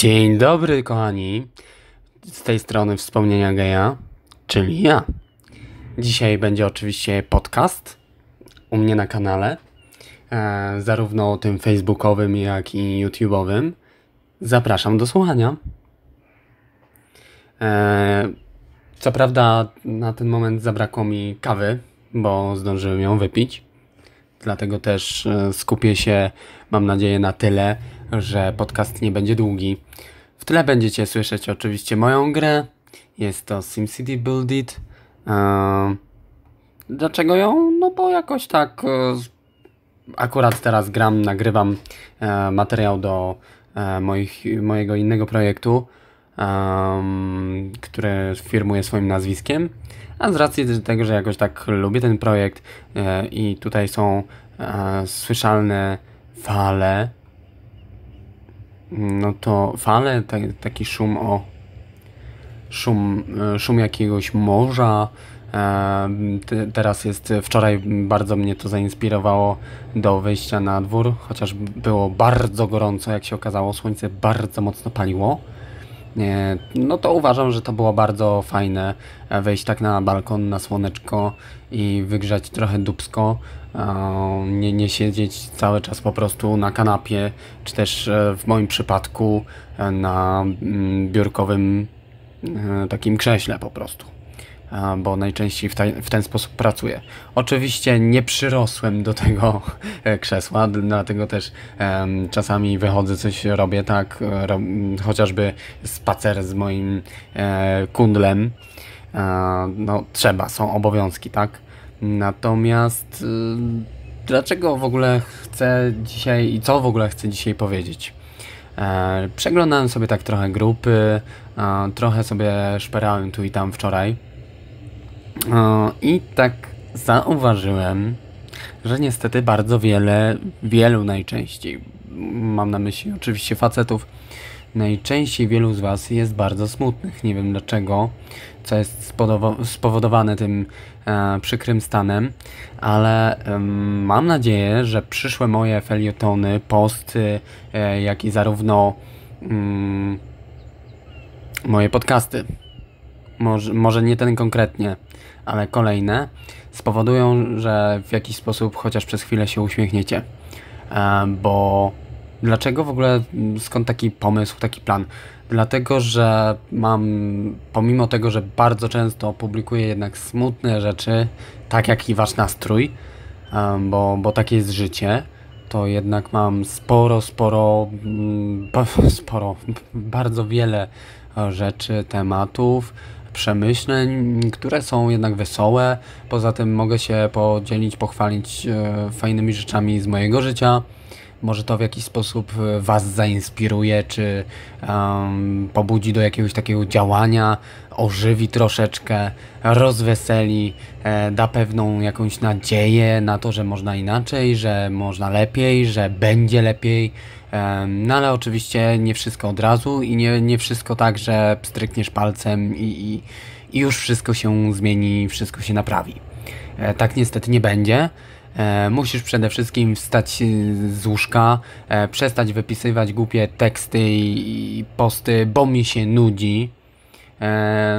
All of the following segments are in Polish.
Dzień dobry, kochani. Z tej strony wspomnienia geja, czyli ja. Dzisiaj będzie oczywiście podcast u mnie na kanale, e, zarówno tym facebookowym, jak i YouTube'owym. Zapraszam do słuchania. E, co prawda, na ten moment zabrakło mi kawy, bo zdążyłem ją wypić. Dlatego też e, skupię się, mam nadzieję, na tyle, że podcast nie będzie długi. W tle będziecie słyszeć oczywiście moją grę. Jest to SimCity Build It. Eee, dlaczego ją? No bo jakoś tak e, akurat teraz gram, nagrywam e, materiał do e, moich, mojego innego projektu, um, który firmuję swoim nazwiskiem. A z racji tego, że jakoś tak lubię ten projekt e, i tutaj są e, słyszalne fale, no to fale, taki szum o szum, e, szum jakiegoś morza. E, teraz jest, wczoraj bardzo mnie to zainspirowało do wyjścia na dwór, chociaż było bardzo gorąco, jak się okazało, słońce bardzo mocno paliło. E, no to uważam, że to było bardzo fajne wejść tak na balkon, na słoneczko i wygrzać trochę dubsko nie, nie siedzieć cały czas po prostu na kanapie, czy też e, w moim przypadku e, na mm, biurkowym e, takim krześle po prostu. Bo najczęściej w, w ten sposób pracuję. Oczywiście nie przyrosłem do tego krzesła, dlatego też um, czasami wychodzę, coś robię, tak, ro, chociażby spacer z moim e, kundlem. E, no, trzeba, są obowiązki, tak Natomiast y, dlaczego w ogóle chcę dzisiaj i co w ogóle chcę dzisiaj powiedzieć? E, przeglądałem sobie tak trochę grupy, e, trochę sobie szperałem tu i tam wczoraj e, i tak zauważyłem, że niestety bardzo wiele, wielu najczęściej, mam na myśli oczywiście facetów, najczęściej wielu z Was jest bardzo smutnych. Nie wiem dlaczego, co jest spowodowane tym e, przykrym stanem, ale e, mam nadzieję, że przyszłe moje felietony, posty, e, jak i zarówno mm, moje podcasty, może, może nie ten konkretnie, ale kolejne, spowodują, że w jakiś sposób chociaż przez chwilę się uśmiechniecie. E, bo dlaczego w ogóle, skąd taki pomysł, taki plan? Dlatego, że mam, pomimo tego, że bardzo często publikuję jednak smutne rzeczy, tak jak i wasz nastrój, bo, bo takie jest życie, to jednak mam sporo, sporo, sporo, bardzo wiele rzeczy, tematów, przemyśleń, które są jednak wesołe. Poza tym mogę się podzielić, pochwalić e, fajnymi rzeczami z mojego życia może to w jakiś sposób e, Was zainspiruje, czy um, pobudzi do jakiegoś takiego działania, ożywi troszeczkę, rozweseli, e, da pewną jakąś nadzieję na to, że można inaczej, że można lepiej, że będzie lepiej. No ale oczywiście nie wszystko od razu i nie, nie wszystko tak, że strykniesz palcem i, i, i już wszystko się zmieni, wszystko się naprawi. E, tak niestety nie będzie. E, musisz przede wszystkim wstać z łóżka, e, przestać wypisywać głupie teksty i, posty, bo mi się nudzi.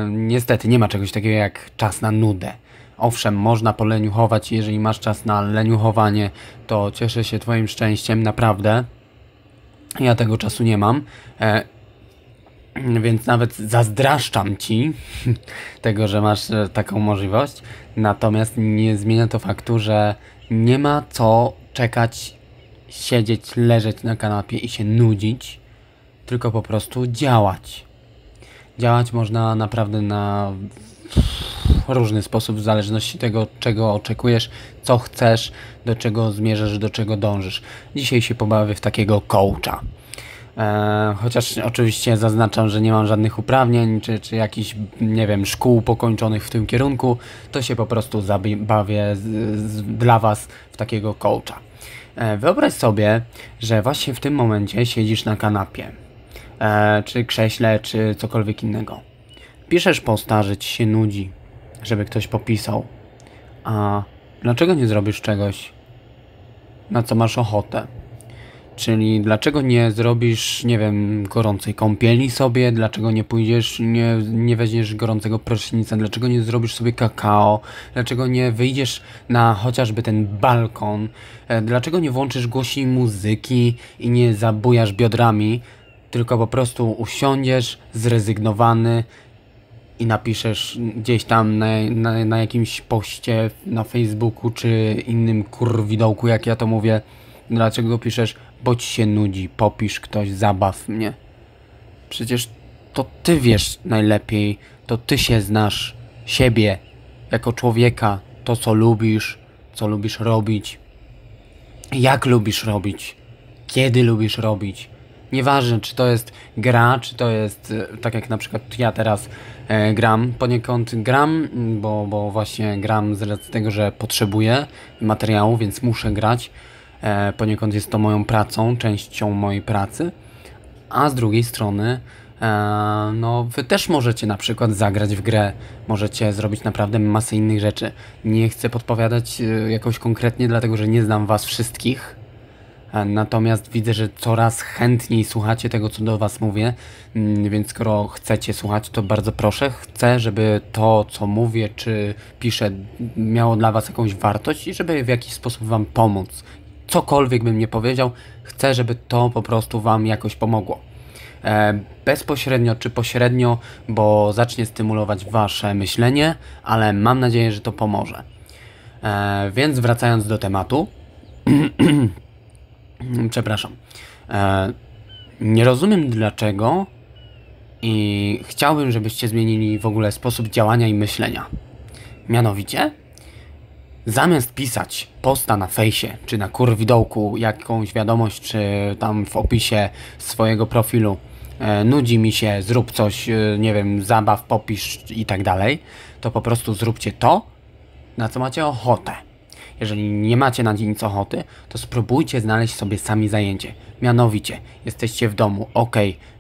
Niestety nie ma czegoś takiego jak czas na nudę. Owszem, można poleniuchować, jeżeli masz czas na leniuchowanie, to cieszę się Twoim szczęściem, naprawdę. Ja tego czasu nie mam. E, więc nawet zazdraszczam Ci tego, że masz e, taką możliwość. Natomiast nie zmienia to faktu, że nie ma co czekać, siedzieć, leżeć na kanapie i się nudzić, tylko po prostu działać. Działać można naprawdę na różny sposób, w zależności tego, czego oczekujesz, co chcesz, do czego zmierzasz, do czego dążysz. Dzisiaj się pobawię w takiego coacha. E, chociaż oczywiście zaznaczam, że nie mam żadnych uprawnień, czy, czy jakichś, nie wiem, szkół pokończonych w tym kierunku, to się po prostu zabawię z, z, dla Was w takiego coacha. E, wyobraź sobie, że właśnie w tym momencie siedzisz na kanapie, e, czy krześle, czy cokolwiek innego. Piszesz posta, że Ci się nudzi, żeby ktoś popisał. A dlaczego nie zrobisz czegoś, na co masz ochotę? Czyli dlaczego nie zrobisz, nie wiem, gorącej kąpieli sobie, dlaczego nie pójdziesz, nie, nie weźmiesz gorącego prysznica, dlaczego nie zrobisz sobie kakao, dlaczego nie wyjdziesz na chociażby ten balkon, e, dlaczego nie włączysz głośniej muzyki i nie zabujasz biodrami, tylko po prostu usiądziesz zrezygnowany i napiszesz gdzieś tam na, na, na jakimś poście na Facebooku czy innym kurwidołku, jak ja to mówię, dlaczego piszesz, bo ci się nudzi, popisz ktoś, zabaw mnie. Przecież to ty wiesz najlepiej, to ty się znasz, siebie, jako człowieka, to co lubisz, co lubisz robić, jak lubisz robić, kiedy lubisz robić. Nieważne, czy to jest gra, czy to jest e, tak jak na przykład ja teraz e, gram. Poniekąd gram, bo, bo właśnie gram z racji tego, że potrzebuję materiału, więc muszę grać. E, poniekąd jest to moją pracą, częścią mojej pracy. A z drugiej strony, e, no, wy też możecie na przykład zagrać w grę, możecie zrobić naprawdę masę innych rzeczy. Nie chcę podpowiadać e, jakoś konkretnie, dlatego że nie znam was wszystkich. E, Natomiast widzę, że coraz chętniej słuchacie tego, co do Was mówię, Mm, więc skoro chcecie słuchać, to bardzo proszę. Chcę, żeby to, co mówię czy piszę, miało dla Was jakąś wartość i żeby w jakiś sposób Wam pomóc. Cokolwiek bym nie powiedział, chcę, żeby to po prostu Wam jakoś pomogło. E, bezpośrednio czy pośrednio, bo zacznie stymulować Wasze myślenie, ale mam nadzieję, że to pomoże. E, więc wracając do tematu. Przepraszam. E, nie rozumiem dlaczego i chciałbym, żebyście zmienili w ogóle sposób działania i myślenia. Mianowicie, zamiast pisać posta na fejsie, czy na kurwidołku jakąś wiadomość, czy tam w opisie swojego profilu e, nudzi mi się, zrób coś, e, nie wiem, zabaw, popisz i tak dalej, to po prostu zróbcie to, na co macie ochotę. Jeżeli nie macie na nic ochoty, to spróbujcie znaleźć sobie sami zajęcie. Mianowicie, jesteście w domu, ok,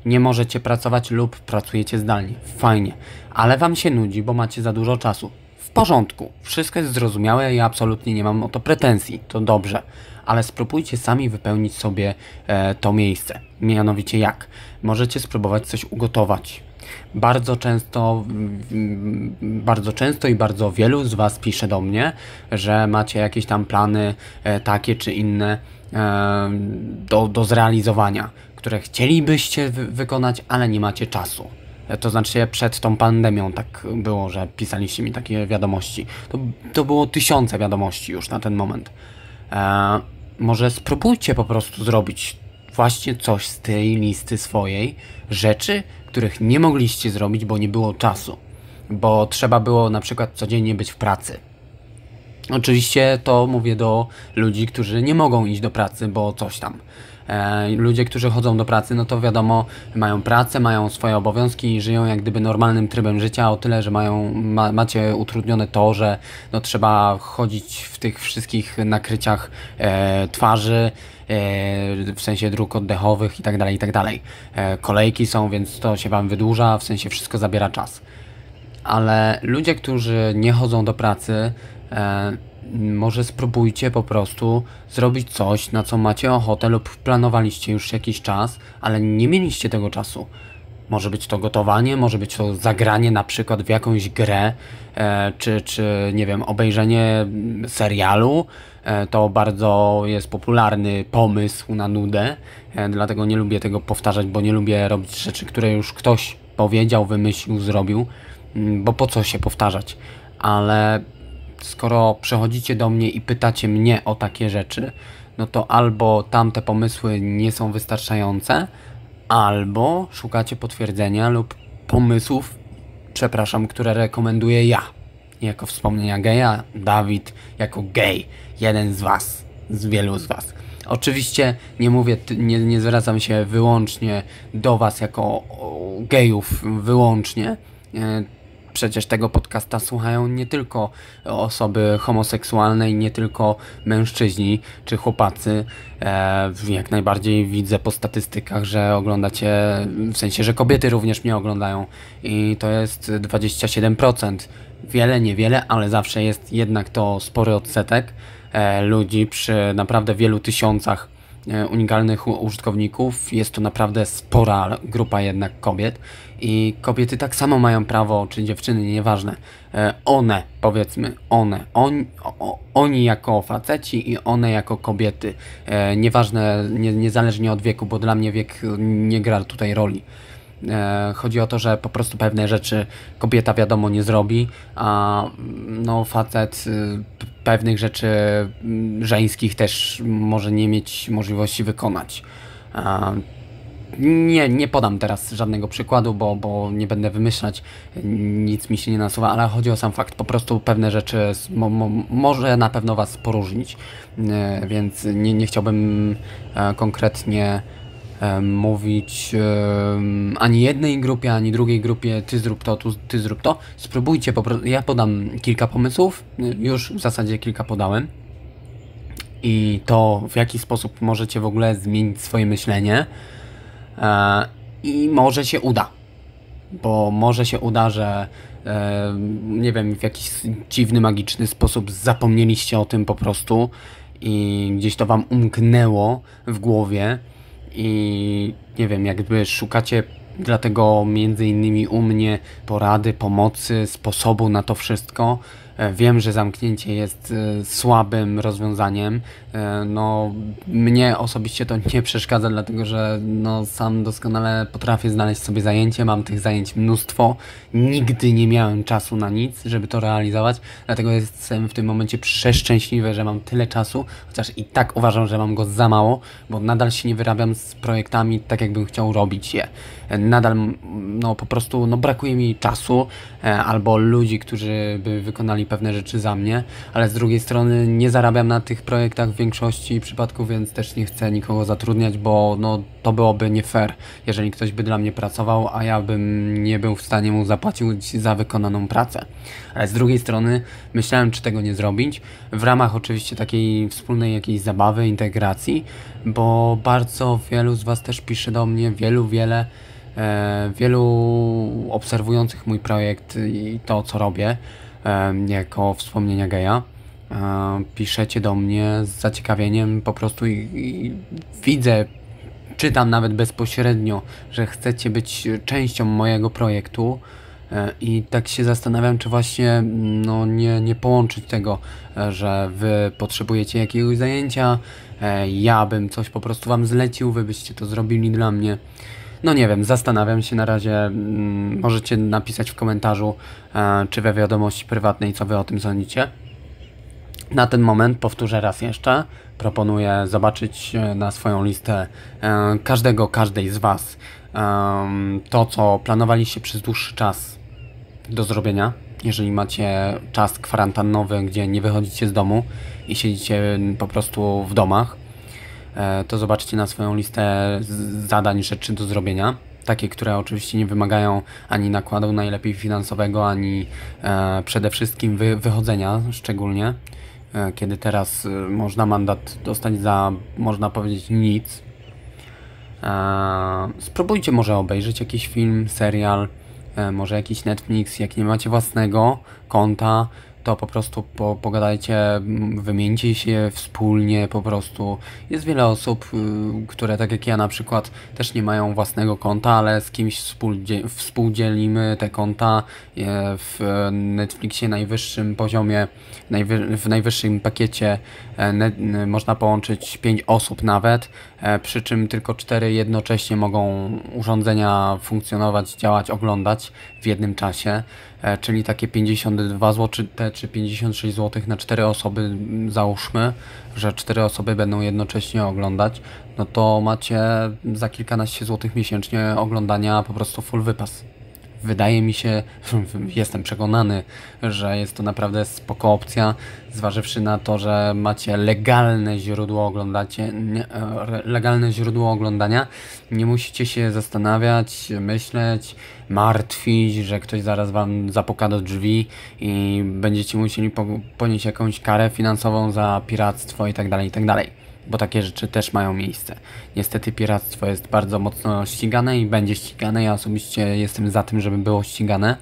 nie możecie pracować lub pracujecie zdalnie, fajnie, ale wam się nudzi, bo macie za dużo czasu. W porządku, wszystko jest zrozumiałe i ja absolutnie nie mam o to pretensji, to dobrze, ale spróbujcie sami wypełnić sobie e, to miejsce. Mianowicie jak? Możecie spróbować coś ugotować. Bardzo często, bardzo często i bardzo wielu z Was pisze do mnie, że macie jakieś tam plany e, takie czy inne e, do, do zrealizowania, które chcielibyście wy wykonać, ale nie macie czasu. E, To znaczy przed tą pandemią tak było, że pisaliście mi takie wiadomości. To, to było tysiące wiadomości już na ten moment. E, może spróbujcie po prostu zrobić właśnie coś z tej listy swojej rzeczy, których nie mogliście zrobić, bo nie było czasu. Bo trzeba było na przykład codziennie być w pracy. Oczywiście to mówię do ludzi, którzy nie mogą iść do pracy, bo coś tam. E, ludzie, którzy chodzą do pracy, no to wiadomo, mają pracę, mają swoje obowiązki i żyją jak gdyby normalnym trybem życia, o tyle, że mają, ma, macie utrudnione to, że no, trzeba chodzić w tych wszystkich nakryciach e, twarzy, w sensie dróg oddechowych i tak dalej, i tak. E, kolejki są, więc to się Wam wydłuża, w sensie wszystko zabiera czas ale ludzie, którzy nie chodzą do pracy, e, może spróbujcie po prostu zrobić coś, na co macie ochotę lub planowaliście już jakiś czas, ale nie mieliście tego czasu. Może być to gotowanie, może być to zagranie na przykład w jakąś grę, e, czy, czy nie wiem, obejrzenie serialu. E, to bardzo jest popularny pomysł na nudę, e, dlatego nie lubię tego powtarzać, bo nie lubię robić rzeczy, które już ktoś powiedział, wymyślił, zrobił, mm, bo po co się powtarzać. Ale skoro przychodzicie do mnie i pytacie mnie o takie rzeczy, no to albo tamte pomysły nie są wystarczające, albo szukacie potwierdzenia lub pomysłów, przepraszam, które rekomenduję ja. Jako wspomnienia geja, Dawid jako gej, jeden z was, z wielu z was. Oczywiście nie mówię, nie, nie zwracam się wyłącznie do was jako gejów, wyłącznie. E, Przecież tego podcasta słuchają nie tylko osoby homoseksualne i nie tylko mężczyźni czy chłopacy. E, jak najbardziej widzę po statystykach, że oglądacie, w sensie, że kobiety również mnie oglądają i to jest 27%. Wiele, niewiele, ale zawsze jest jednak to spory odsetek e, ludzi przy naprawdę wielu tysiącach e, unikalnych użytkowników. Jest to naprawdę spora grupa jednak kobiet i kobiety tak samo mają prawo, czy dziewczyny, nieważne. E, one, powiedzmy, one, on, o, oni jako faceci i one jako kobiety. Nieważne, nie, niezależnie od wieku, bo dla mnie wiek nie gra tutaj roli. E, chodzi o to, że po prostu pewne rzeczy kobieta wiadomo nie zrobi, a no facet y, pewnych rzeczy mm, żeńskich też może nie mieć możliwości wykonać. Nie, nie podam teraz żadnego przykładu, bo, bo nie będę wymyślać, nic mi się nie nasuwa, ale chodzi o sam fakt. Po prostu pewne rzeczy mo, mo, może na pewno Was poróżnić, e, więc nie, nie chciałbym e, konkretnie mówić ani jednej grupie, ani drugiej grupie, ty zrób to, tu, ty zrób to. Spróbujcie, ja podam kilka pomysłów, już w zasadzie kilka podałem. I to, w jaki sposób możecie w ogóle zmienić swoje myślenie. E, I może się uda. Bo może się uda, że nie wiem, w jakiś dziwny, magiczny sposób zapomnieliście o tym po prostu i gdzieś to wam umknęło w głowie i nie wiem, jakby szukacie dlatego między innymi u mnie porady, pomocy, sposobu na to wszystko, wiem, że zamknięcie jest e, słabym rozwiązaniem. E, no, mnie osobiście to nie przeszkadza, dlatego że no, sam doskonale potrafię znaleźć sobie zajęcie, mam tych zajęć mnóstwo. Nigdy nie miałem czasu na nic, żeby to realizować, dlatego jestem w tym momencie przeszczęśliwy, że mam tyle czasu, chociaż i tak uważam, że mam go za mało, bo nadal się nie wyrabiam z projektami tak, jakbym chciał robić je. Nadal no, po prostu no, brakuje mi czasu albo ludzi, którzy by wykonali pewne rzeczy za mnie, ale z drugiej strony nie zarabiam na tych projektach w większości przypadków, więc też nie chcę nikogo zatrudniać, bo no, to byłoby nie fair, jeżeli ktoś by dla mnie pracował, a ja bym nie był w stanie mu zapłacić za wykonaną pracę. Ale z drugiej strony myślałem, czy tego nie zrobić, w ramach oczywiście takiej wspólnej jakiejś zabawy, integracji, bo bardzo wielu z Was też pisze do mnie, wielu, wiele, e, wielu obserwujących mój projekt i to, co robię, jako wspomnienia geja. Piszecie do mnie z zaciekawieniem po prostu i, i widzę, czytam nawet bezpośrednio, że chcecie być częścią mojego projektu. E, I tak się zastanawiam, czy właśnie no, nie, nie połączyć tego, e, że wy potrzebujecie jakiegoś zajęcia, e, ja bym coś po prostu wam zlecił, wy byście to zrobili dla mnie. No nie wiem, zastanawiam się na razie. Mm, możecie napisać w komentarzu, e, czy we wiadomości prywatnej, co wy o tym sądzicie. Na ten moment, powtórzę raz jeszcze, proponuję zobaczyć e, na swoją listę e, każdego, każdej z Was to, co planowaliście przez dłuższy czas do zrobienia. Jeżeli macie czas kwarantannowy, gdzie nie wychodzicie z domu i siedzicie po prostu w domach, to zobaczcie na swoją listę zadań, rzeczy do zrobienia. Takie, które oczywiście nie wymagają ani nakładu najlepiej finansowego, ani e, przede wszystkim wy, wychodzenia, szczególnie e, kiedy teraz e, można mandat dostać za, można powiedzieć, nic. E, spróbujcie może obejrzeć jakiś film, serial, e, może jakiś Netflix, jak nie macie własnego konta, to po prostu po, pogadajcie, wymieńcie się wspólnie po prostu. Jest wiele osób, y, które tak jak ja na przykład też nie mają własnego konta, ale z kimś współdzielimy te konta e, w Netflixie najwyższym poziomie, najwy w najwyższym pakiecie e, można połączyć 5 osób nawet, przy czym tylko 4 jednocześnie mogą urządzenia funkcjonować, działać, oglądać w jednym czasie. E, czyli takie 52 zł czy 56 zł na 4 osoby, załóżmy, że 4 osoby będą jednocześnie oglądać, no to macie za kilkanaście złotych miesięcznie oglądania po prostu full wypas wydaje mi się, jestem przekonany, że jest to naprawdę spoko opcja, zważywszy na to, że macie legalne źródło oglądacie, nie, legalne źródło oglądania. Nie musicie się zastanawiać, myśleć, martwić, że ktoś zaraz wam zapuka do drzwi i będziecie musieli ponieść jakąś karę finansową za piractwo itd., tak itd. Bo takie rzeczy też mają miejsce. Niestety piractwo jest bardzo mocno ścigane i będzie ścigane. Ja osobiście jestem za tym, żeby było ścigane.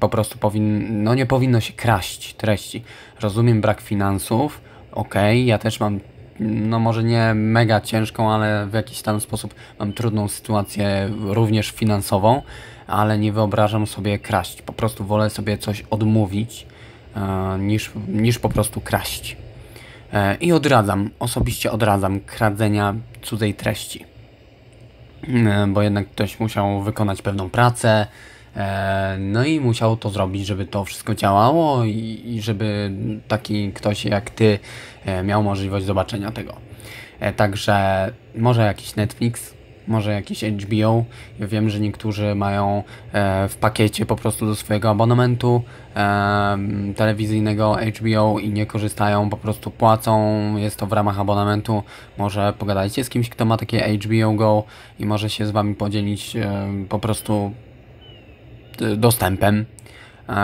Po prostu powin... no nie powinno się kraść treści. Rozumiem brak finansów, ok, ja też mam no może nie mega ciężką, ale w jakiś tam sposób mam trudną sytuację również finansową, ale nie wyobrażam sobie kraść. Po prostu wolę sobie coś odmówić e, niż, niż po prostu kraść. E, I odradzam, osobiście odradzam kradzenia cudzej treści. E, bo jednak ktoś musiał wykonać pewną pracę, e, no i musiał to zrobić, żeby to wszystko działało i, żeby taki ktoś jak ty miał możliwość zobaczenia tego. Także może jakiś Netflix, może jakiś HBO. Ja wiem, że niektórzy mają e, w pakiecie po prostu do swojego abonamentu e, telewizyjnego HBO i nie korzystają, po prostu płacą, jest to w ramach abonamentu. Może pogadajcie z kimś, kto ma takie HBO Go i może się z Wami podzielić e, po prostu dostępem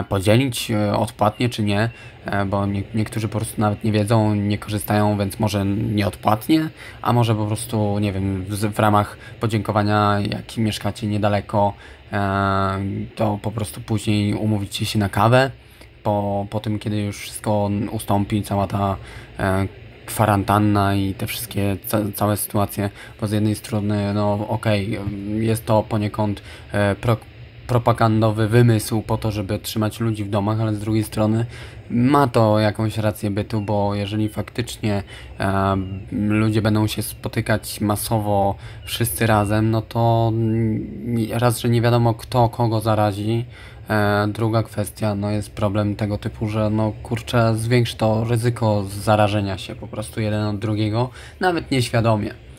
podzielić e, odpłatnie czy nie, e, bo nie, niektórzy po prostu nawet nie wiedzą, nie korzystają, więc może nieodpłatnie, a może po prostu, nie wiem, w, w ramach podziękowania, jak mieszkacie niedaleko, e, to po prostu później umówicie się na kawę, po, po tym, kiedy już wszystko ustąpi, cała ta e, kwarantanna i te wszystkie ca całe sytuacje, bo z jednej strony, no okej, jest to poniekąd e, pro propagandowy wymysł po to, żeby trzymać ludzi w domach, ale z drugiej strony ma to jakąś rację bytu, bo jeżeli faktycznie e, ludzie będą się spotykać masowo wszyscy razem, no to raz, że nie wiadomo kto kogo zarazi, e, druga kwestia, no jest problem tego typu, że no kurczę, zwiększy to ryzyko zarażenia się po prostu jeden od drugiego, nawet nieświadomie.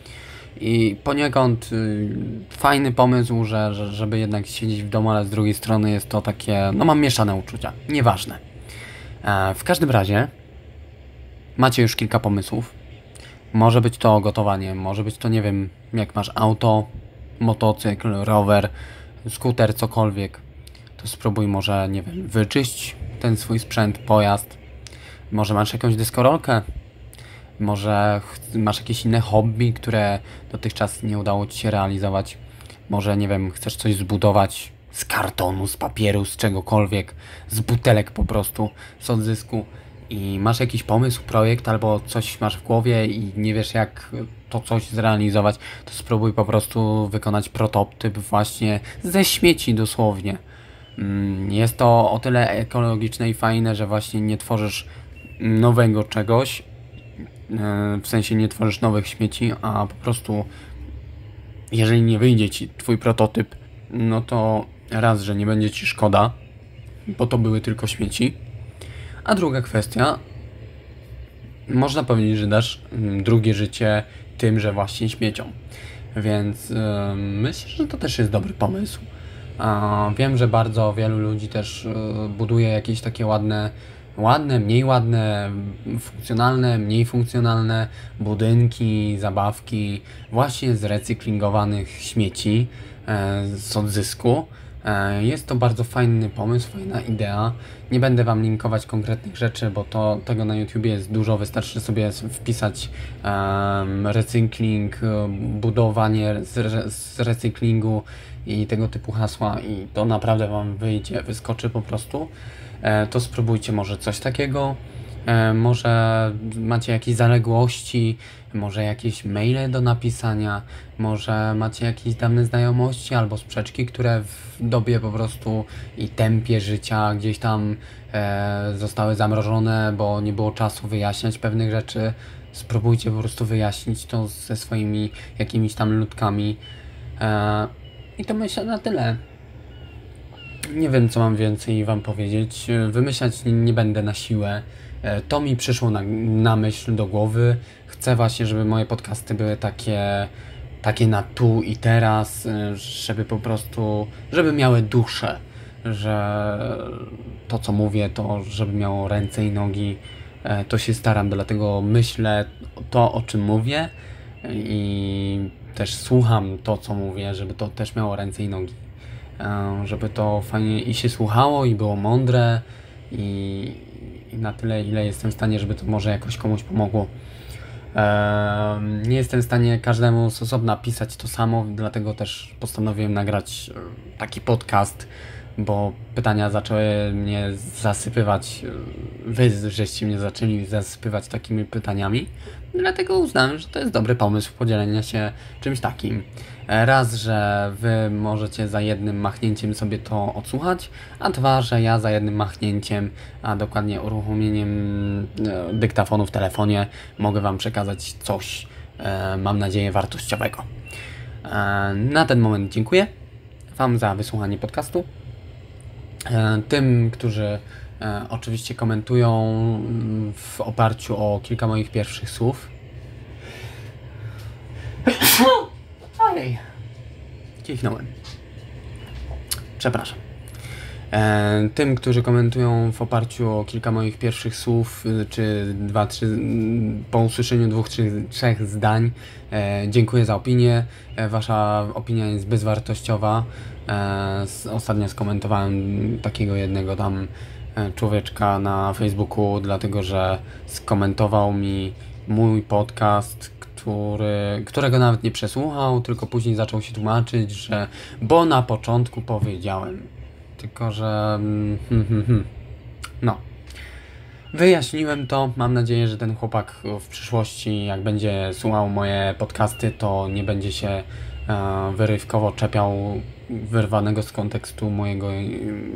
I poniekąd y, fajny pomysł, że, że, żeby jednak siedzieć w domu, ale z drugiej strony jest to takie, no mam mieszane uczucia, nieważne. E, w każdym razie macie już kilka pomysłów. Może być to gotowanie, może być to, nie wiem, jak masz auto, motocykl, rower, skuter, cokolwiek. To spróbuj może, nie wiem, wyczyść ten swój sprzęt, pojazd. Może masz jakąś deskorolkę, może masz jakieś inne hobby, które dotychczas nie udało Ci się realizować. Może, nie wiem, chcesz coś zbudować z kartonu, z papieru, z czegokolwiek, z butelek po prostu, z odzysku. I masz jakiś pomysł, projekt albo coś masz w głowie i nie wiesz jak to coś zrealizować, to spróbuj po prostu wykonać prototyp właśnie ze śmieci dosłownie. Mm, Jest to o tyle ekologiczne i fajne, że właśnie nie tworzysz nowego czegoś, w sensie nie tworzysz nowych śmieci, a po prostu jeżeli nie wyjdzie ci twój prototyp, no to raz, że nie będzie ci szkoda, bo to były tylko śmieci, a druga kwestia, można powiedzieć, że dasz mm, drugie życie tymże właśnie śmieciom. Więc e, myślę, że to też jest dobry pomysł. A, wiem, że bardzo wielu ludzi też e, buduje jakieś takie ładne, ładne, mniej ładne, funkcjonalne, mniej funkcjonalne budynki, zabawki właśnie z recyklingowanych śmieci e, z odzysku. E, Jest to bardzo fajny pomysł, fajna idea. Nie będę Wam linkować konkretnych rzeczy, bo to tego na YouTubie jest dużo. Wystarczy sobie wpisać em, recykling, e, budowanie z, z recyklingu i tego typu hasła i to naprawdę Wam wyjdzie, wyskoczy po prostu. E, To spróbujcie może coś takiego. E, Może macie jakieś zaległości, może jakieś maile do napisania, może macie jakieś dawne znajomości albo sprzeczki, które w dobie po prostu i tempie życia gdzieś tam e, zostały zamrożone, bo nie było czasu wyjaśniać pewnych rzeczy. Spróbujcie po prostu wyjaśnić to ze swoimi jakimiś tam ludkami. E, I to myślę na tyle. Nie wiem, co mam więcej Wam powiedzieć. Wymyślać nie, nie będę na siłę. E, To mi przyszło na, na myśl do głowy. Chcę właśnie, żeby moje podcasty były takie, takie na tu i teraz, e, żeby po prostu, żeby miały duszę, że to, co mówię, to żeby miało ręce i nogi. E, To się staram, dlatego myślę to, o czym mówię i też słucham to, co mówię, żeby to też miało ręce i nogi żeby to fajnie i się słuchało, i było mądre, i na tyle, ile jestem w stanie, żeby to może jakoś komuś pomogło. Nie jestem w stanie każdemu z osobna pisać to samo, dlatego też postanowiłem nagrać taki podcast bo pytania zaczęły mnie zasypywać, wy żeście mnie zaczęli zasypywać takimi pytaniami, dlatego uznałem, że to jest dobry pomysł podzielenia się czymś takim. Raz, że wy możecie za jednym machnięciem sobie to odsłuchać, a dwa, że ja za jednym machnięciem, a dokładnie uruchomieniem e, dyktafonu w telefonie mogę wam przekazać coś, e, mam nadzieję, wartościowego. E, na ten moment dziękuję Wam za wysłuchanie podcastu. E, tym, którzy e, oczywiście komentują mm, w oparciu o kilka moich pierwszych słów. Ojej. Kichnąłem. Przepraszam. E, tym, którzy komentują w oparciu o kilka moich pierwszych słów, y, czy dwa, trzy, po usłyszeniu dwóch, trzy, trzech zdań, dziękuję za opinię. Wasza opinia jest bezwartościowa. Ostatnio skomentowałem takiego jednego tam człowieczka na Facebooku, dlatego że skomentował mi mój podcast, który, którego nawet nie przesłuchał, tylko później zaczął się tłumaczyć, że bo na początku powiedziałem. Tylko, że. Hmm, hmm, hmm. No. Wyjaśniłem to. Mam nadzieję, że ten chłopak w przyszłości, jak będzie słuchał moje podcasty, to nie będzie się e, wyrywkowo czepiał wyrwanego z kontekstu mojego e,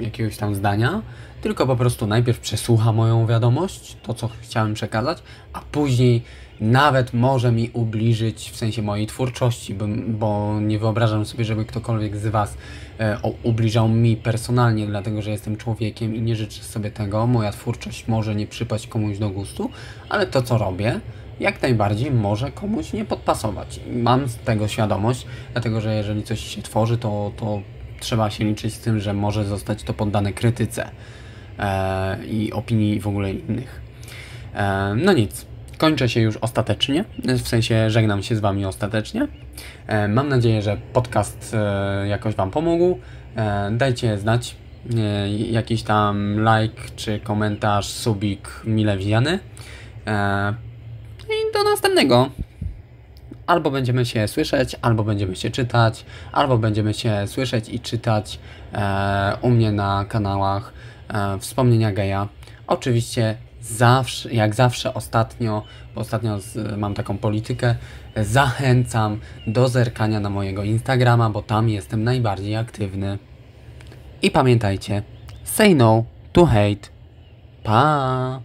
jakiegoś tam zdania, tylko po prostu najpierw przesłucha moją wiadomość, to co chciałem przekazać, a później nawet może mi ubliżyć w sensie mojej twórczości, bo, bo nie wyobrażam sobie, żeby ktokolwiek z Was e, ubliżał mi personalnie, dlatego że jestem człowiekiem i nie życzę sobie tego. Moja twórczość może nie przypaść komuś do gustu, ale to co robię, jak najbardziej może komuś nie podpasować. Mam z tego świadomość, dlatego że jeżeli coś się tworzy, to, to trzeba się liczyć z tym, że może zostać to poddane krytyce e, i opinii w ogóle innych. E, no nic kończę się już ostatecznie, w sensie żegnam się z Wami ostatecznie. E, mam nadzieję, że podcast e, jakoś Wam pomógł. E, dajcie znać jakiś tam like czy komentarz, subik mile widziany. Do następnego. Albo będziemy się słyszeć, albo będziemy się czytać, albo będziemy się słyszeć i czytać u mnie na kanałach Wspomnienia Geja. Oczywiście zawsze, jak zawsze ostatnio, bo ostatnio z, mam taką politykę, zachęcam do zerkania na mojego Instagrama, bo tam jestem najbardziej aktywny. I pamiętajcie, say no to hate. Pa!